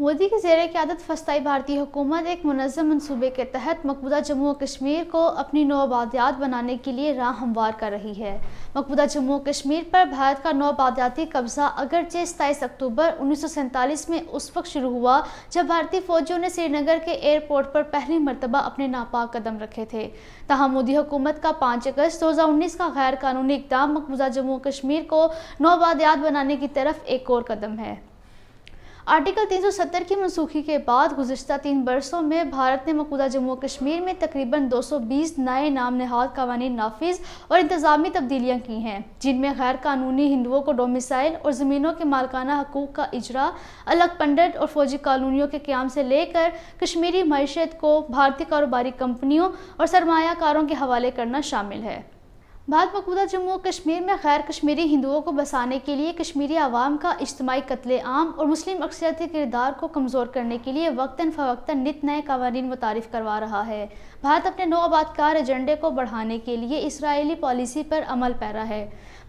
मोदी की जेर क्यादत फस्ताई भारतीय हुकूमत एक मनज़म मनसूबे के तहत मकबूदा जम्मू और कश्मीर को अपनी नौआबादियात बनाने के लिए राह हमवार कर रही है। मकबूदा जम्मू और कश्मीर पर भारत का नौआबादियाती कब्जा अगरचे सताईस अक्टूबर उन्नीस सौ सैंतालीस में उस वक्त शुरू हुआ, जब भारतीय फौजियों ने श्रीनगर के एयरपोर्ट पर पहली मरतबा अपने नापाक कदम रखे थे। तहम मोदी हुकूमत का पाँच अगस्त दो हज़ार उन्नीस का गैर कानूनी इकदाम मकबूजा जम्मू कश्मीर को नौआबादियात बनाने की तरफ़ एक और कदम है। आर्टिकल 370 की मनसूखी के बाद गुजशत तीन बरसों में भारत ने मकूदा जम्मू कश्मीर में तकरीबन 220 नए नाम नहाद कवानी नाफिज और इंतजामी तब्दीलियाँ की हैं, जिनमें गैर कानूनी हिंदुओं को डोमिसाइल और ज़मीनों के मालकाना हकूक़ का इजरा, अलग पंडित और फौजी कॉलोनियों के क्याम से लेकर कश्मीरी मीशत को भारतीय कारोबारी कंपनियों और सरमाकारों के हवाले करना शामिल है। भारत मकबूदा जम्मू और कश्मीर में गैर कश्मीरी हिंदुओं को बसाने के लिए कश्मीरी आवाम का इज्तमाही कत्ल आम और मुस्लिम अक्सरियती किरदार को कमज़ोर करने के लिए वक्ता फ़वक्ता नित नए कवानीन मुतारफ़ करवा रहा है। भारत अपने नौ आबादकार एजेंडे को बढ़ाने के लिए इसराइली पॉलिसी पर अमल पैरा है।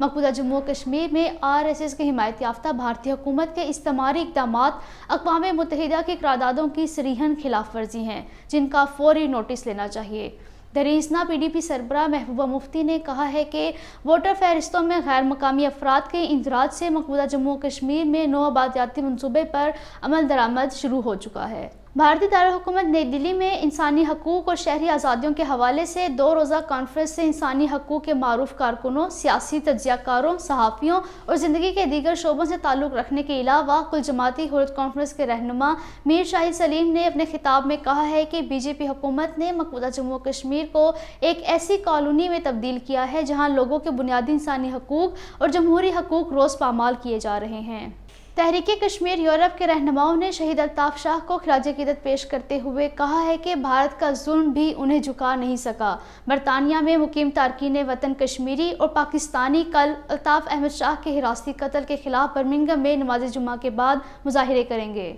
मकबूदा जम्मू कश्मीर में आर एस एस के हिमायत याफ्ता भारतीय हुकूमत के इस्तेमारी इकदाम अकवा मुतहदा की करारदादों की सरीहन खिलाफ वर्जी हैं, जिनका फौरी नोटिस लेना चाहिए। दरीसना पीडीपी सरबरा महबूबा मुफ्ती ने कहा है कि वोटर फहरिस्तों में गैर मकामी अफराद के इंदराज से मकबूदा जम्मू कश्मीर में नौ आबादियाती मनसूबे पर अमल दरामद शुरू हो चुका है भारतीय दारकूमत नई दिल्ली में इंसानी हकूक़ और शहरी आज़ादियों के हवाले से दो रोज़ा कॉन्फ्रेंस से इंसानी हकूक़ के मरूफ कारकुनों, सियासी तजियाकारों, सहाफ़ियों और ज़िंदगी के दीगर शोबों से ताल्लुक़ रखने के अलावा कुल जमाती हरत कॉन्फ्रेंस के रहनुमा मीर शाहिद सलीम ने अपने खिताब में कहा है कि बीजेपी हुकूमत ने मकबूदा जम्मू कश्मीर को एक ऐसी कॉलोनी में तब्दील किया है जहाँ लोगों के बुनियादी इंसानी हकूक़ और जमहूरी हकूक़ रोज़ पामाल किए जा रहे हैं। तहरीक कश्मीर यूरोप के रहनुमाओं ने शहीद अल्ताफ़ शाह को खराज कीदत पेश करते हुए कहा है कि भारत का जुल्म भी उन्हें झुका नहीं सका। बरतानिया में मुकीम तारकिन वतन कश्मीरी और पाकिस्तानी कल अल्ताफ़ अहमद शाह के हिरासती कत्ल के खिलाफ बर्मिंगम में नमाज़ जुम्मा के बाद मुजाहरे करेंगे।